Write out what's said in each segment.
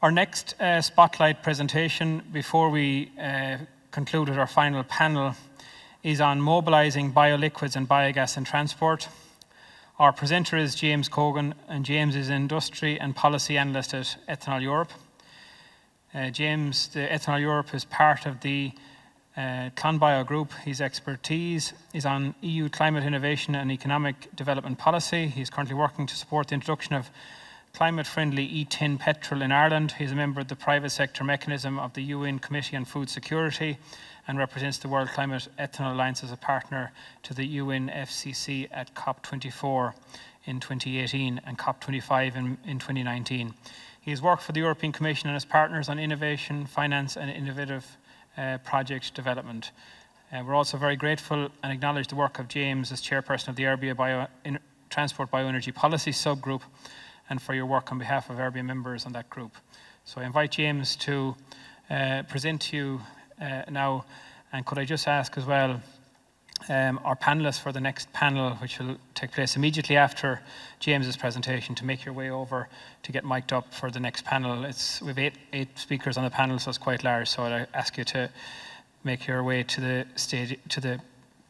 Our next uh, spotlight presentation before we uh, conclude with our final panel is on mobilising bioliquids and biogas in transport. Our presenter is James Cogan, and James is an Industry and Policy Analyst at Ethanol Europe. Uh, James, the Ethanol Europe is part of the uh, ClonBio Group. His expertise is on EU climate innovation and economic development policy. He's currently working to support the introduction of climate-friendly E10 petrol in Ireland. He's a member of the private sector mechanism of the UN Committee on Food Security and represents the World Climate Ethanol Alliance as a partner to the UNFCCC at COP24 in 2018 and COP25 in, in 2019. He has worked for the European Commission and his partners on innovation, finance and innovative uh, project development. Uh, we're also very grateful and acknowledge the work of James as chairperson of the IrBEA Bio, Transport Bioenergy Policy Subgroup and for your work on behalf of IrBEA members on that group. So I invite James to uh, present to you uh, now. And could I just ask as well, um, our panelists for the next panel, which will take place immediately after James's presentation, to make your way over to get mic'd up for the next panel. It's we have eight, eight speakers on the panel, so it's quite large. So I'd ask you to make your way to the stage to the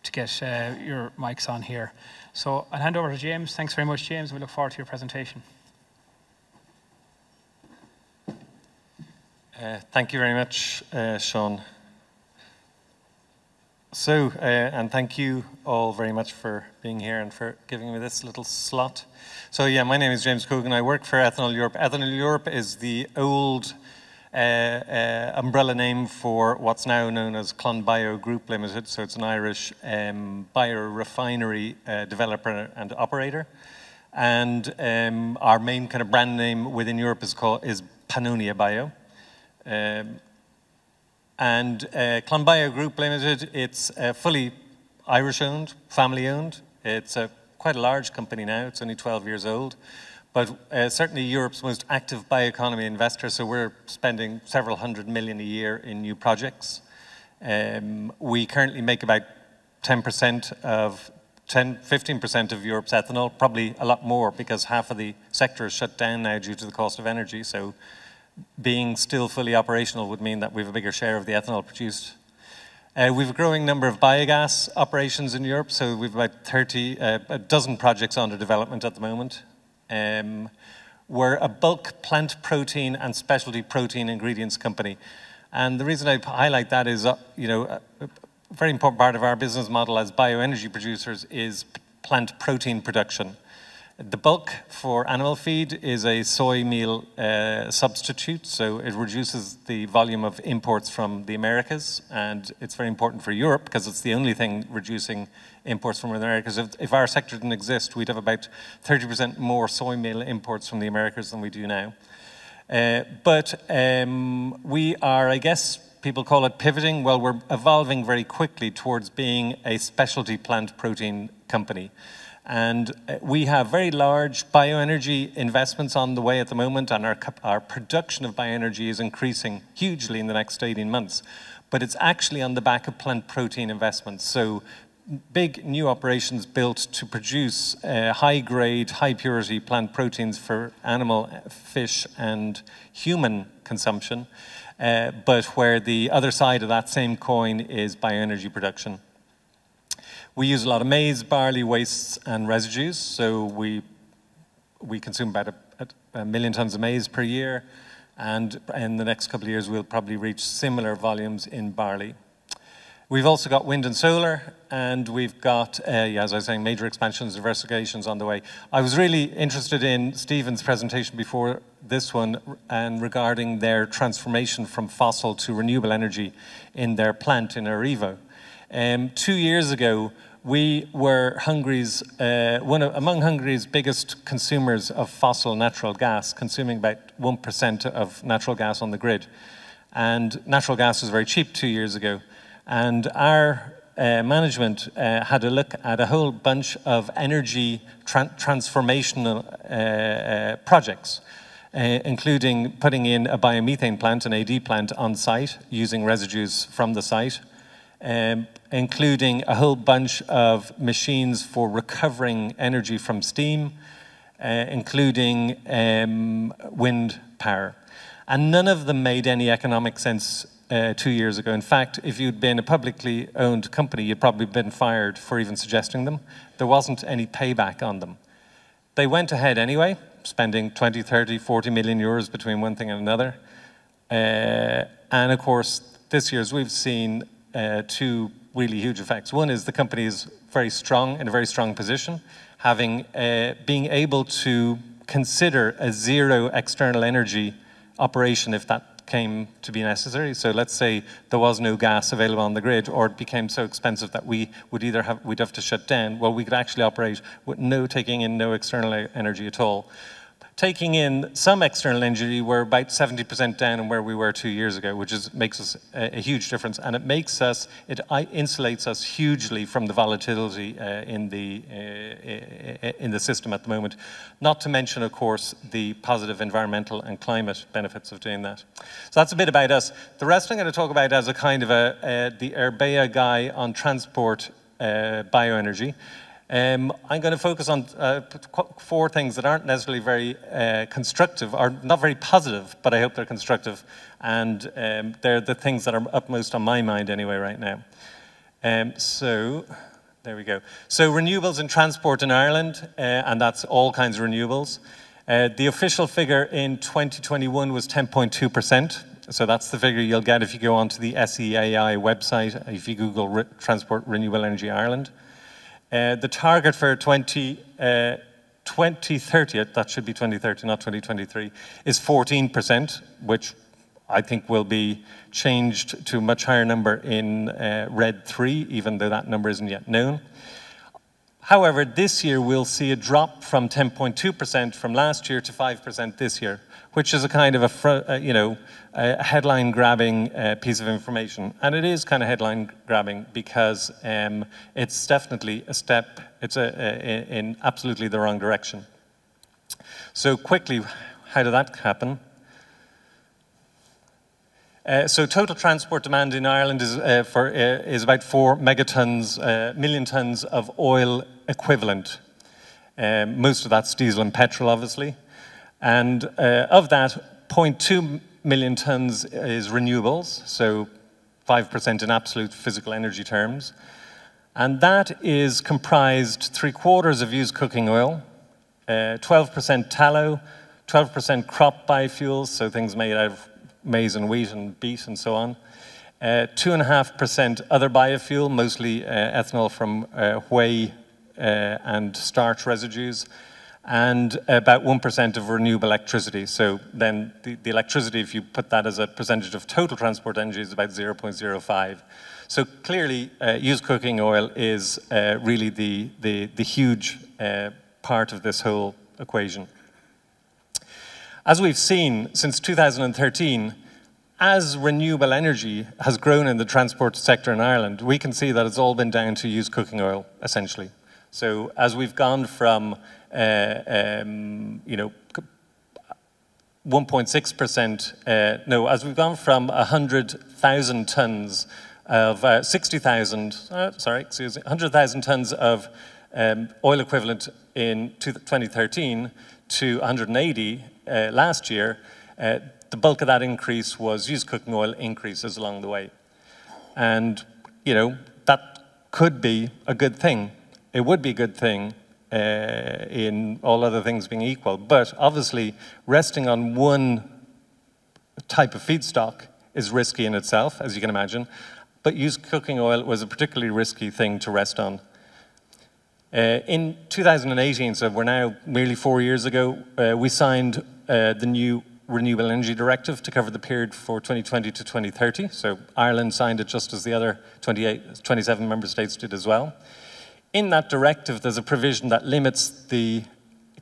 to get uh, your mics on here. So I'll hand over to James. Thanks very much, James. We look forward to your presentation. Uh, thank you very much, uh, Sean. So, uh, and thank you all very much for being here and for giving me this little slot. So, yeah, my name is James Cogan. I work for Ethanol Europe. Ethanol Europe is the old uh, uh, umbrella name for what's now known as ClonBio Group Limited. So, it's an Irish um, biorefinery developer and operator. And um, our main kind of brand name within Europe is called is Pannonia Bio. Um, and uh, ClonBio Group Limited, it's uh, fully Irish owned, family owned. It's a, quite a large company now, it's only 12 years old. But uh, certainly Europe's most active bioeconomy investor, so we're spending several hundred million a year in new projects. Um, we currently make about 10% of 10, 15% of Europe's ethanol, probably a lot more because half of the sector is shut down now due to the cost of energy. So being still fully operational would mean that we have a bigger share of the ethanol produced. Uh, we have a growing number of biogas operations in Europe, so we've about 30, uh, a dozen projects under development at the moment. Um, we're a bulk plant protein and specialty protein ingredients company. And the reason I highlight that is, uh, you know, a very important part of our business model as bioenergy producers is plant protein production. The bulk for animal feed is a soy meal uh, substitute, so it reduces the volume of imports from the Americas, and it's very important for Europe because it's the only thing reducing imports from the Americas. If, if our sector didn't exist, we'd have about 30% more soy meal imports from the Americas than we do now. Uh, but um, we are, I guess, people call it pivoting. Well, we're evolving very quickly towards being a specialty plant protein company. And uh, we have very large bioenergy investments on the way at the moment, and our, our production of bioenergy is increasing hugely in the next 18 months. But it's actually on the back of plant protein investments. So big new operations built to produce uh, high grade, high purity plant proteins for animal, uh, fish, and human consumption, uh, but where the other side of that same coin is bioenergy production. We use a lot of maize, barley, wastes, and residues. So we, we consume about a, a million tons of maize per year. And in the next couple of years, we'll probably reach similar volumes in barley. We've also got wind and solar, and we've got, uh, yeah, as I was saying, major expansions, diversifications on the way. I was really interested in Stephen's presentation before this one and regarding their transformation from fossil to renewable energy in their plant in Arrivo. Um, two years ago, we were Hungary's, uh, one of, among Hungary's biggest consumers of fossil natural gas, consuming about 1% of natural gas on the grid. And natural gas was very cheap two years ago. And our uh, management uh, had a look at a whole bunch of energy tra transformational uh, uh projects, uh, including putting in a biomethane plant, an AD plant on site, using residues from the site, um, including a whole bunch of machines for recovering energy from steam, uh, including um, wind power. And none of them made any economic sense uh, two years ago. In fact, if you'd been a publicly owned company, you'd probably been fired for even suggesting them. There wasn't any payback on them. They went ahead anyway, spending 20, 30, 40 million euros between one thing and another. Uh, and of course, this year, as we've seen, uh, two really huge effects. One is the company is very strong, in a very strong position, having uh, being able to consider a zero external energy operation if that came to be necessary. So let's say there was no gas available on the grid or it became so expensive that we would either have, we'd have to shut down. Well, we could actually operate with no taking in no external energy at all taking in some external energy, we're about 70% down on where we were two years ago, which is, makes us a, a huge difference. And it makes us, it insulates us hugely from the volatility uh, in, the, uh, in the system at the moment. Not to mention, of course, the positive environmental and climate benefits of doing that. So that's a bit about us. The rest I'm going to talk about as a kind of a, the IrBEA guy on transport uh, bioenergy. Um, I'm going to focus on uh, four things that aren't necessarily very uh, constructive, or not very positive, but I hope they're constructive. And um, they're the things that are upmost on my mind anyway right now. Um, so, there we go. So renewables in transport in Ireland, uh, and that's all kinds of renewables. Uh, the official figure in 2021 was 10.2%. So that's the figure you'll get if you go onto the SEAI website, if you Google Re Transport Renewable Energy Ireland. Uh, the target for 20, uh, 2030, that should be 2030, not 2023, is 14%, which I think will be changed to a much higher number in uh, RED 3, even though that number isn't yet known. However, this year we'll see a drop from 10.2% from last year to 5% this year, which is a kind of a, uh, you know, a headline grabbing uh, piece of information. And it is kind of headline grabbing because um, it's definitely a step, it's a, a, in absolutely the wrong direction. So quickly, how did that happen? Uh, so total transport demand in Ireland is, uh, for, uh, is about four megatons, uh, million tons of oil equivalent. Um, most of that's diesel and petrol, obviously. And uh, of that, 0.2 million tons is renewables, so 5% in absolute physical energy terms. And that is comprised three quarters of used cooking oil, 12% uh, tallow, 12% crop biofuels, so things made out of maize and wheat and beet and so on. 2.5% uh, other biofuel, mostly uh, ethanol from uh, whey uh, and starch residues, and about 1% of renewable electricity. So then the, the, electricity, if you put that as a percentage of total transport energy, is about 0.05. So clearly, uh, used cooking oil is uh, really the, the, the huge uh, part of this whole equation. As we've seen since 2013, as renewable energy has grown in the transport sector in Ireland, we can see that it's all been down to used cooking oil, essentially. So as we've gone from um, you know, 1.6%, uh, no, as we've gone from 100,000 tons of uh, 60,000, uh, sorry, excuse me, 100,000 tons of um, oil equivalent in 2013 to 180 uh, last year, uh, the bulk of that increase was used cooking oil increases along the way. And, you know, that could be a good thing. It would be a good thing uh, in all other things being equal. But obviously, resting on one type of feedstock is risky in itself, as you can imagine. But used cooking oil was a particularly risky thing to rest on. Uh, in 2018, so we're now nearly four years ago, uh, we signed uh, the new Renewable Energy Directive to cover the period for 2020 to 2030. So Ireland signed it just as the other 28, 27 member states did as well. In that directive, there's a provision that limits the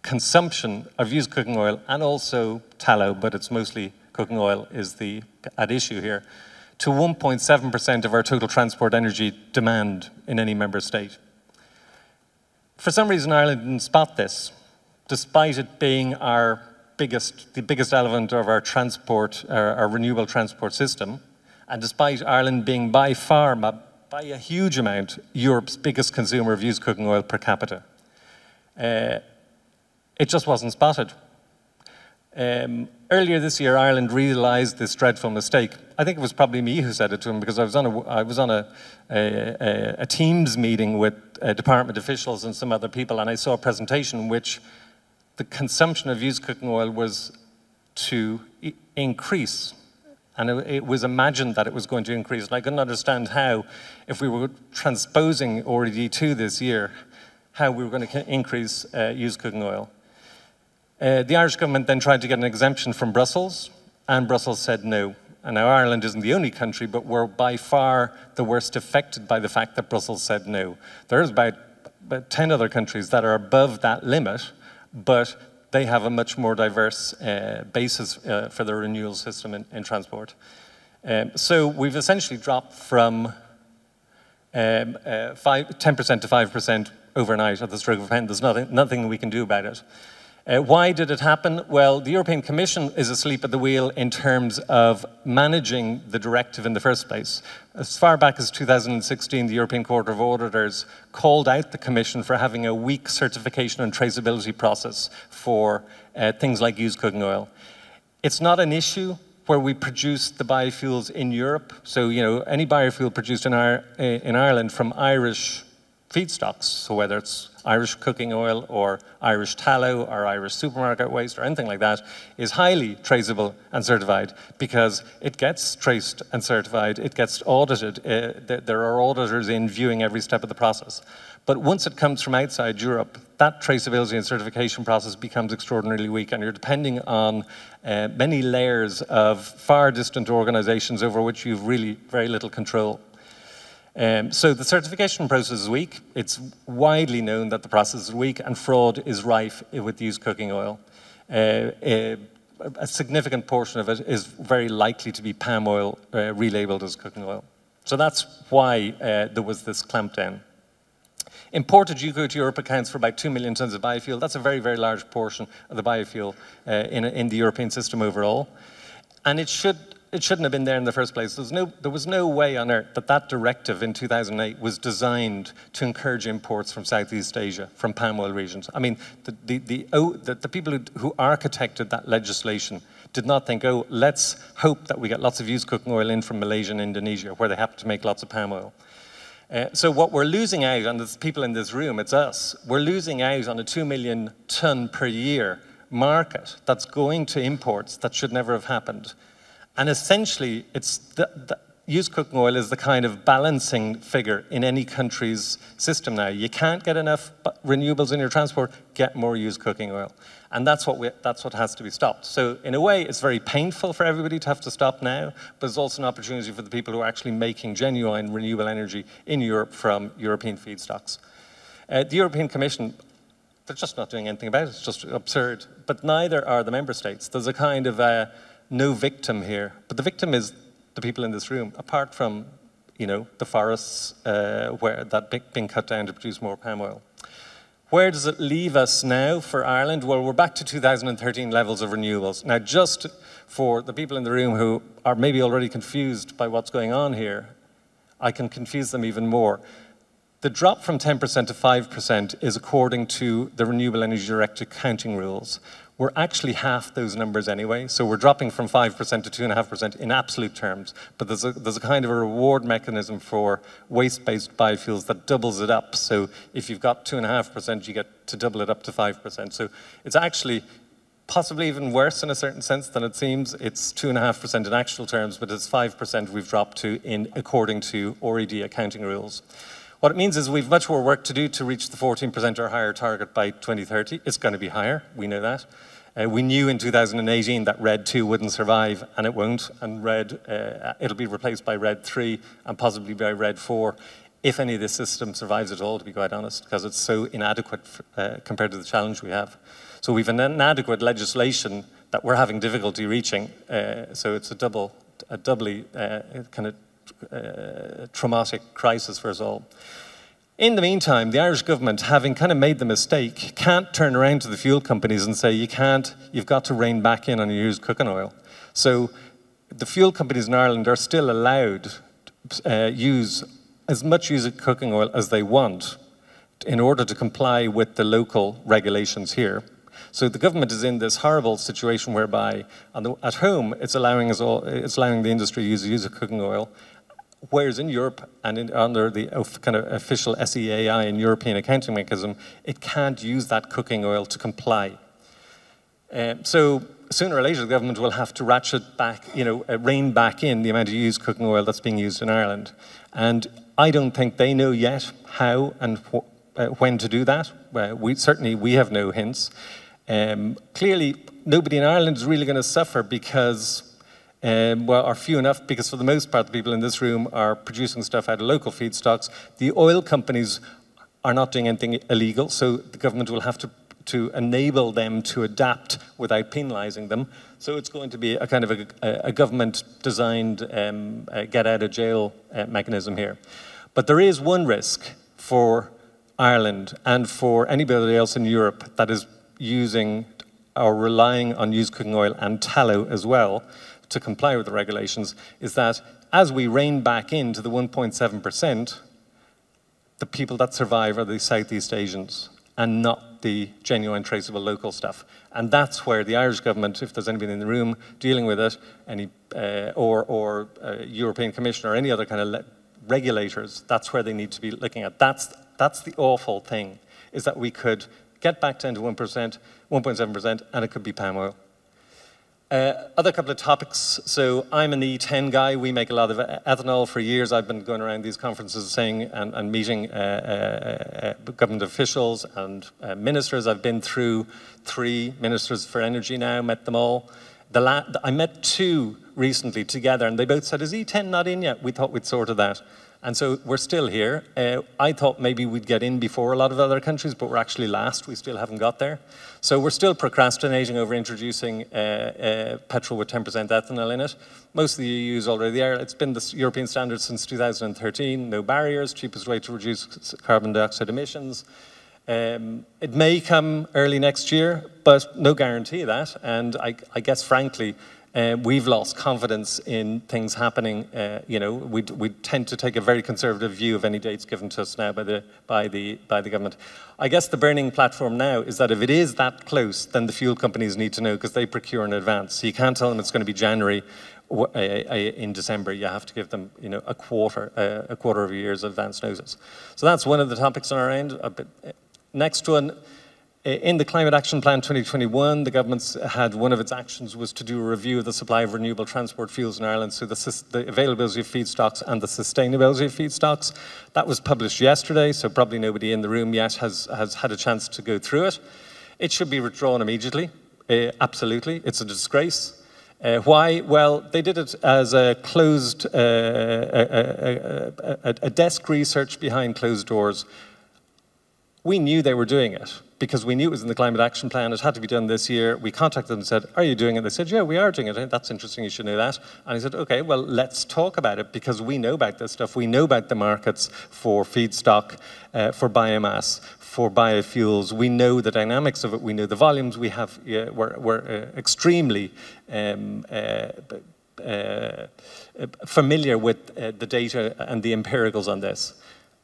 consumption of used cooking oil and also tallow, but it's mostly cooking oil is the at issue here, to 1.7% of our total transport energy demand in any member state. For some reason, Ireland didn't spot this, despite it being our biggest, the biggest element of our transport, our, our renewable transport system, and despite Ireland being by far by a huge amount, Europe's biggest consumer of used cooking oil per capita. Uh, it just wasn't spotted. Um, earlier this year, Ireland realised this dreadful mistake. I think it was probably me who said it to him because I was on a, I was on a, a, a Teams meeting with uh, department officials and some other people, and I saw a presentation in which the consumption of used cooking oil was to increase. And it, it, was imagined that it was going to increase. And I couldn't understand how, if we were transposing RED 2 this year, how we were going to increase uh, used cooking oil. Uh, the Irish government then tried to get an exemption from Brussels, and Brussels said no. And now Ireland isn't the only country, but we're by far the worst affected by the fact that Brussels said no. There's about, about 10 other countries that are above that limit, but they have a much more diverse uh, basis uh, for their renewal system in, in transport. Um, so we've essentially dropped from um, uh, 10% to 5% overnight at the stroke of a pen. There's nothing, nothing we can do about it. Uh, why did it happen? Well, the European Commission is asleep at the wheel in terms of managing the directive in the first place. As far back as 2016, the European Court of Auditors called out the Commission for having a weak certification and traceability process for uh, things like used cooking oil. It's not an issue where we produce the biofuels in Europe. So, you know, any biofuel produced in, our, uh, in Ireland from Irish feedstocks, so whether it's Irish cooking oil or Irish tallow or Irish supermarket waste or anything like that, is highly traceable and certified because it gets traced and certified, it gets audited. Uh, there are auditors in viewing every step of the process. But once it comes from outside Europe, that traceability and certification process becomes extraordinarily weak, and you're depending on uh, many layers of far distant organizations over which you've really very little control. Um, so the certification process is weak. It's widely known that the process is weak and fraud is rife with used cooking oil. Uh, a, a, significant portion of it is very likely to be palm oil uh, relabeled as cooking oil. So that's why uh, there was this clampdown. Imported UCO to Europe accounts for about 2 million tonnes of biofuel. That's a very, very large portion of the biofuel uh, in, in the European system overall. And it should it shouldn't have been there in the first place. No, there was no way on earth that that directive in 2008 was designed to encourage imports from Southeast Asia, from palm oil regions. I mean, the, the, the, oh, the, the people who, who architected that legislation did not think, oh, let's hope that we get lots of used cooking oil in from Malaysia and Indonesia, where they happen to make lots of palm oil. Uh, so what we're losing out, and the people in this room, it's us, we're losing out on a 2 million tonne per year market that's going to imports that should never have happened. And essentially, it's the, the, used cooking oil is the kind of balancing figure in any country's system now. You can't get enough renewables in your transport, get more used cooking oil. And that's what, we, that's what has to be stopped. So in a way, it's very painful for everybody to have to stop now, but it's also an opportunity for the people who are actually making genuine renewable energy in Europe from European feedstocks. Uh, the European Commission, they're just not doing anything about it. It's just absurd. But neither are the member states. There's a kind of... Uh, no victim here, but the victim is the people in this room, apart from you know, the forests uh, where that being cut down to produce more palm oil. Where does it leave us now for Ireland? Well, we're back to 2013 levels of renewables. Now, just for the people in the room who are maybe already confused by what's going on here, I can confuse them even more. The drop from 10% to 5% is according to the Renewable Energy Directive counting rules we're actually half those numbers anyway. So we're dropping from 5% to 2.5% in absolute terms. But there's a, there's a kind of a reward mechanism for waste-based biofuels that doubles it up. So if you've got 2.5%, you get to double it up to 5%. So it's actually possibly even worse in a certain sense than it seems. It's 2.5% in actual terms, but it's 5% we've dropped to in according to RED accounting rules. What it means is we've much more work to do to reach the 14% or higher target by 2030. It's going to be higher, we know that. Uh, we knew in 2018 that RED 2 wouldn't survive, and it won't, and RED, uh, it'll be replaced by RED 3 and possibly by RED 4 if any of this system survives at all, to be quite honest, because it's so inadequate uh, compared to the challenge we have. So we've an inadequate legislation that we're having difficulty reaching, uh, so it's a double, a doubly uh, kind of uh, traumatic crisis for us all. In the meantime, the Irish government, having kind of made the mistake, can't turn around to the fuel companies and say, you can't, you've got to rein back in on your used cooking oil. So the fuel companies in Ireland are still allowed to uh, use as much used cooking oil as they want in order to comply with the local regulations here. So the government is in this horrible situation whereby the, at home it's allowing all, it's allowing the industry to use, use of cooking oil, whereas in Europe and in, under the kind of official SEAI and European accounting mechanism, it can't use that cooking oil to comply. Um, so sooner or later, the government will have to ratchet back, you know, uh, rein back in the amount of used cooking oil that's being used in Ireland. And I don't think they know yet how and uh, when to do that. we, certainly, we have no hints. Um, clearly, nobody in Ireland is really going to suffer because, um, well, are few enough, because for the most part, the people in this room are producing stuff out of local feedstocks. The oil companies are not doing anything illegal, so the government will have to to enable them to adapt without penalising them. So it's going to be a kind of a, a government-designed um, uh, get-out-of-jail uh, mechanism here. But there is one risk for Ireland and for anybody else in Europe that is using or relying on used cooking oil and tallow as well to comply with the regulations, is that as we rein back into the 1.7%, the people that survive are the Southeast Asians and not the genuine traceable local stuff. And that's where the Irish government, if there's anybody in the room dealing with it, any, uh, or, or uh, European Commission or any other kind of regulators, that's where they need to be looking at. That's, that's the awful thing, is that we could get back down to 1%, 1.7%, and it could be palm oil. Uh, other couple of topics. So I'm an E10 guy. We make a lot of ethanol. For years, I've been going around these conferences saying and, and meeting uh, uh, uh government officials and uh, ministers. I've been through three ministers for energy now, met them all. The I met two recently together, and they both said, is E10 not in yet? We thought we'd sorted that. And so we're still here. Uh, I thought maybe we'd get in before a lot of other countries, but we're actually last. We still haven't got there. So we're still procrastinating over introducing uh, uh, petrol with 10% ethanol in it. Most of the EU is already there. It's been the European standard since 2013. No barriers, cheapest way to reduce carbon dioxide emissions. Um, it may come early next year, but no guarantee of that. And I, I guess, frankly, uh, we've lost confidence in things happening. Uh, you know, we, we tend to take a very conservative view of any dates given to us now by the, by, the, by the government. I guess the burning platform now is that if it is that close, then the fuel companies need to know because they procure in advance. So you can't tell them it's going to be January uh, uh, in December. You have to give them, you know, a quarter, uh, a quarter of a year's advance notice. So that's one of the topics on our end. Next one in the Climate Action Plan 2021, the government had one of its actions was to do a review of the supply of renewable transport fuels in Ireland, so the, the, availability of feedstocks and the sustainability of feedstocks. That was published yesterday, so probably nobody in the room yet has, has had a chance to go through it. It should be withdrawn immediately, uh, absolutely. It's a disgrace. Uh, why? Well, they did it as a closed, uh, a, a, a, a desk research behind closed doors. We knew they were doing it because we knew it was in the climate action plan. It had to be done this year. We contacted them and said, are you doing it? They said, yeah, we are doing it. That's interesting. You should know that. And I said, okay, well, let's talk about it because we know about this stuff. We know about the markets for feedstock, uh, for biomass, for biofuels. We know the dynamics of it. We know the volumes. We have, yeah, we're, we're uh, extremely um, uh, uh familiar with uh, the data and the empiricals on this.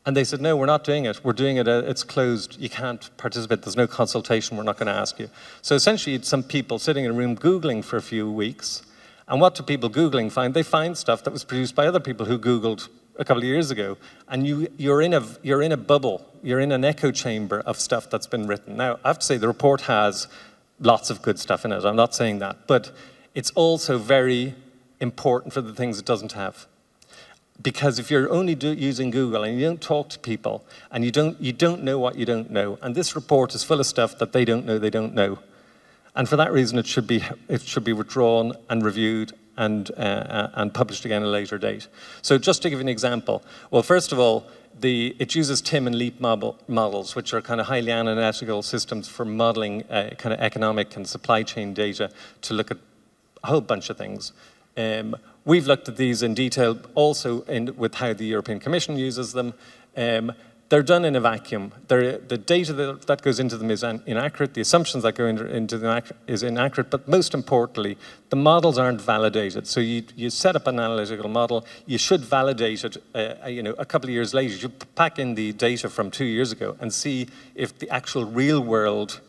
And they said, no, we're not doing it. We're doing it, uh, it's closed. You can't participate. There's no consultation. We're not going to ask you. So essentially, it's some people sitting in a room Googling for a few weeks. And what do people Googling find? They find stuff that was produced by other people who Googled a couple of years ago. And you, you're, in a, you're in a bubble. You're in an echo chamber of stuff that's been written. Now, I have to say, the report has lots of good stuff in it. I'm not saying that. But it's also very important for the things it doesn't have because if you're only do, using Google and you don't talk to people and you don't, you don't know what you don't know, and this report is full of stuff that they don't know they don't know. And for that reason, it should be, it should be withdrawn and reviewed and, uh, uh and published again at a later date. So just to give you an example, well, first of all, the, it uses TIM and LEAP model, models, which are kind of highly analytical systems for modeling uh, kind of economic and supply chain data to look at a whole bunch of things. Um, we've looked at these in detail also in, with how the European Commission uses them. Um, they're done in a vacuum. They're, the data that, that, goes into them is inaccurate. The assumptions that go into, into them is inaccurate. But most importantly, the models aren't validated. So you, you set up an analytical model. You should validate it. Uh, you know, a couple of years later, you pack in the data from two years ago and see if the actual real world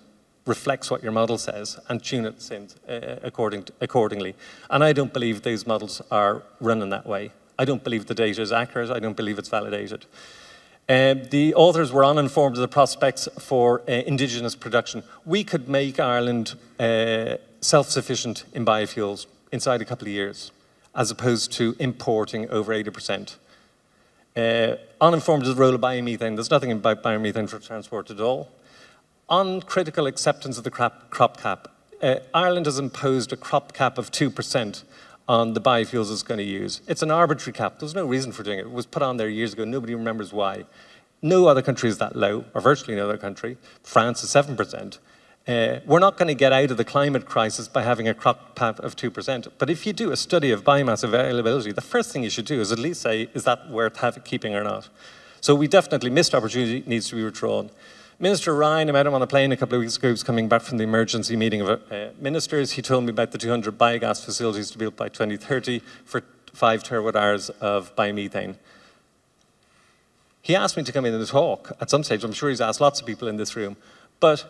reflects what your model says and tune it uh, according to, accordingly. And I don't believe those models are running that way. I don't believe the data is accurate. I don't believe it's validated. Uh, the authors were uninformed of the prospects for uh, indigenous production. We could make Ireland uh, self-sufficient in biofuels inside a couple of years, as opposed to importing over 80%. Uh, uninformed of the role of biomethane. There's nothing about biomethane for transport at all. On critical acceptance of the crop, crop cap, uh, Ireland has imposed a crop cap of 2% on the biofuels it's going to use. It's an arbitrary cap. There's no reason for doing it. It was put on there years ago. Nobody remembers why. No other country is that low, or virtually no other country. France is 7%. Uh, we're not going to get out of the climate crisis by having a crop cap of 2%. But if you do a study of biomass availability, the first thing you should do is at least say, is that worth keeping or not? So we definitely missed opportunity, needs to be withdrawn. Minister Ryan, I met him on a plane a couple of weeks ago, he was coming back from the emergency meeting of uh, ministers. He told me about the 200 biogas facilities to be built by 2030 for 5 terawatt hours of biomethane. He asked me to come in and talk at some stage. I'm sure he's asked lots of people in this room. But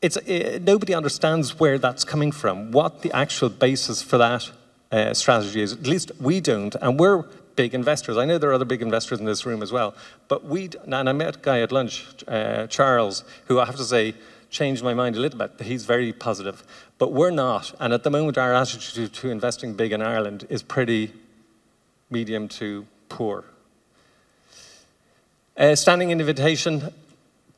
it's, uh, nobody understands where that's coming from, what the actual basis for that uh, strategy is. At least we don't. And we're big investors. I know there are other big investors in this room as well. But we, and I met a guy at lunch, uh, Charles, who I have to say changed my mind a little bit. He's very positive. But we're not. And at the moment, our attitude to investing big in Ireland is pretty medium to poor. Uh, standing invitation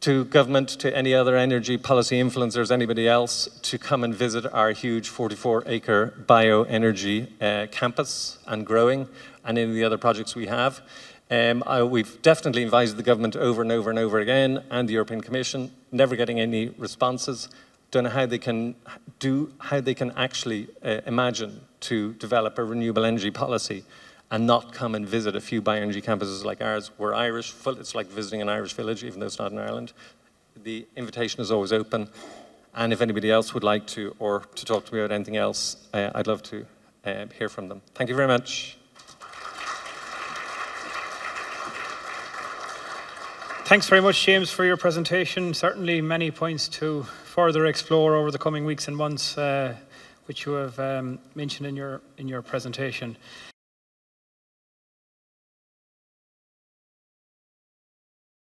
to government, to any other energy policy influencers, anybody else, to come and visit our huge 44-acre bioenergy uh, campus and growing, and any of the other projects we have. Um, I, we've definitely invited the government over and over and over again, and the European Commission, never getting any responses. Don't know how they can do, how they can actually uh, imagine to develop a renewable energy policy and not come and visit a few bioenergy campuses like ours. We're Irish, it's like visiting an Irish village, even though it's not in Ireland. The invitation is always open. And if anybody else would like to, or to talk to me about anything else, uh, I'd love to uh, hear from them. Thank you very much. Thanks very much, James, for your presentation. Certainly many points to further explore over the coming weeks and months, uh, which you have um, mentioned in your, in your presentation.